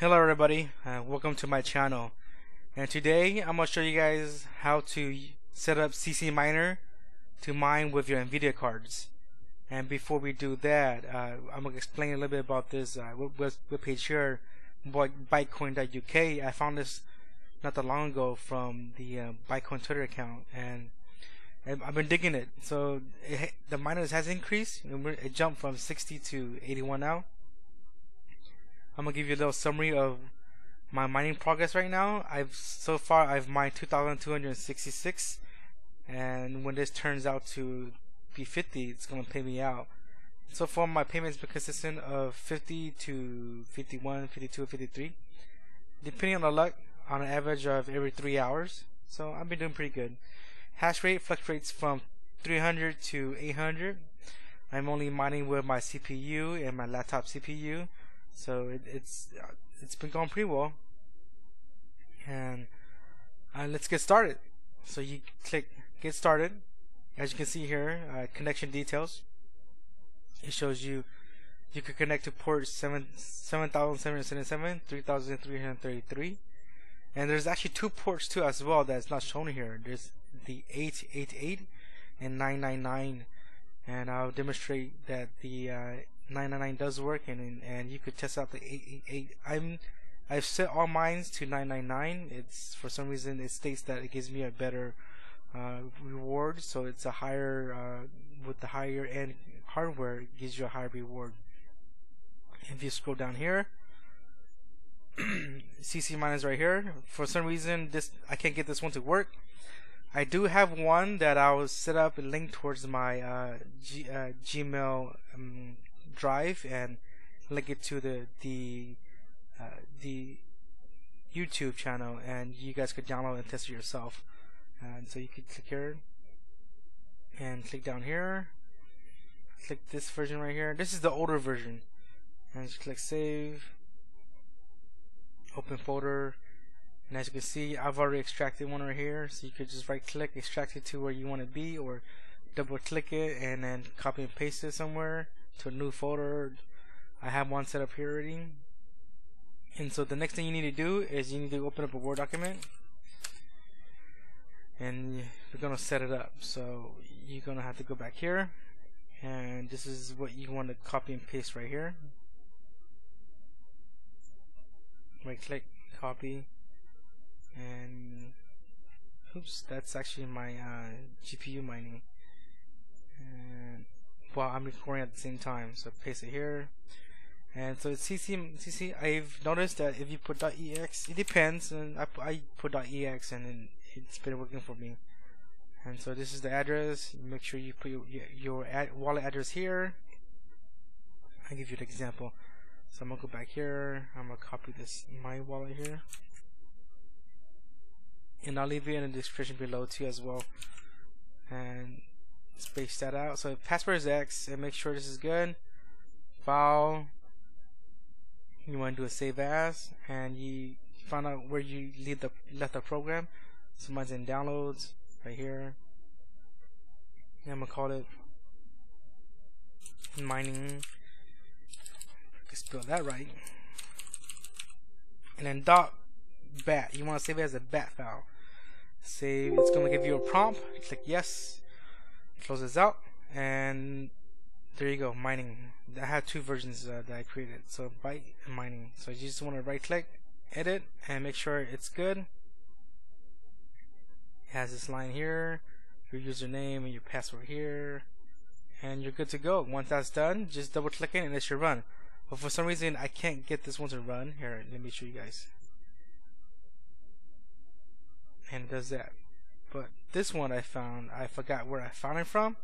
Hello everybody, uh, welcome to my channel. And today I'm going to show you guys how to set up CC Miner to mine with your Nvidia cards. And before we do that uh, I'm going to explain a little bit about this uh, web, web page here Bytecoin.uk I found this not that long ago from the uh, Bytecoin Twitter account and I've been digging it. So it, the miners has increased. It jumped from 60 to 81 now I'm gonna give you a little summary of my mining progress right now. I've so far I've mined 2,266, and when this turns out to be 50, it's gonna pay me out. So far, my payments been consistent of 50 to 51, 52, 53, depending on the luck, on an average of every three hours. So I've been doing pretty good. Hash rate fluctuates from 300 to 800. I'm only mining with my CPU and my laptop CPU so it, it's uh, it's been going pretty well. And uh, let's get started. So you click get started. As you can see here uh, connection details. It shows you you can connect to port 7 7777 3333 and there's actually two ports too as well that's not shown here. There's the 888 and 999 and I'll demonstrate that the uh, 999 does work and and you could test out the 888 I'm I've set all mines to 999 it's for some reason it states that it gives me a better uh, reward so it's a higher uh, with the higher end hardware it gives you a higher reward. If you scroll down here CC miners right here. For some reason this I can't get this one to work. I do have one that I will set up and link towards my uh, G, uh, Gmail um, drive and link it to the the uh, the YouTube channel, and you guys could download and test it yourself. And so you could click here and click down here. Click this version right here. This is the older version, and just click save. Open folder. And as you can see, I've already extracted one right here, so you could just right click, extract it to where you want to be, or double click it and then copy and paste it somewhere to a new folder. I have one set up here already. And so the next thing you need to do is you need to open up a Word document and you're gonna set it up. So you're gonna have to go back here and this is what you want to copy and paste right here. Right click, copy, and oops, that's actually my uh, GPU mining while I'm recording at the same time. So paste it here. And so it's CC, CC, I've noticed that if you put .ex, it depends, and I, I put .ex and it's been working for me. And so this is the address, make sure you put your, your ad, wallet address here. I'll give you an example. So I'm gonna go back here, I'm gonna copy this, my wallet here. And I'll leave it in the description below too as well. And space that out. So password is X and make sure this is good. File. You want to do a save as and you find out where you leave the left the program. So mine's in downloads right here. And I'm gonna call it mining. I spell that right. And then dot bat. You want to save it as a bat file. Save. It's gonna give you a prompt. Click yes close this out and there you go mining. I have two versions uh, that I created. So byte and mining. So you just want to right click edit and make sure it's good. It has this line here your username and your password here and you're good to go. Once that's done just double click it and it should run. But for some reason I can't get this one to run. Here let me show you guys. And it does that but this one I found, I forgot where I found it from.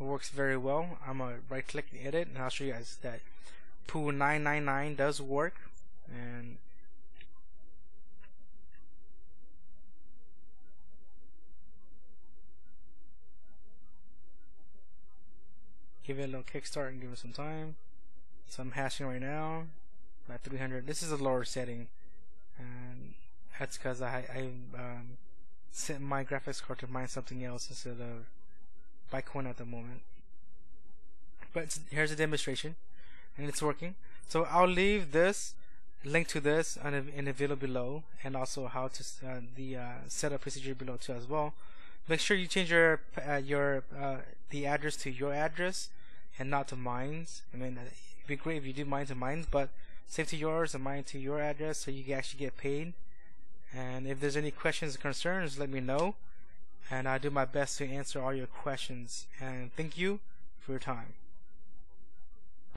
It works very well. I'm gonna right click and edit and I'll show you guys that Poo 999 does work and give it a little kickstart and give it some time. So I'm hashing right now at 300. This is a lower setting, and that's because I I um, set my graphics card to mine something else instead of Bytecoin at the moment. But here's a demonstration, and it's working. So I'll leave this link to this in the video below and also how to uh, the uh, setup procedure below too as well make sure you change your uh, your uh, the address to your address and not to mine's I mean it'd be great if you do mine to mine but save to yours and mine to your address so you can actually get paid and if there's any questions or concerns let me know and I'll do my best to answer all your questions. And thank you for your time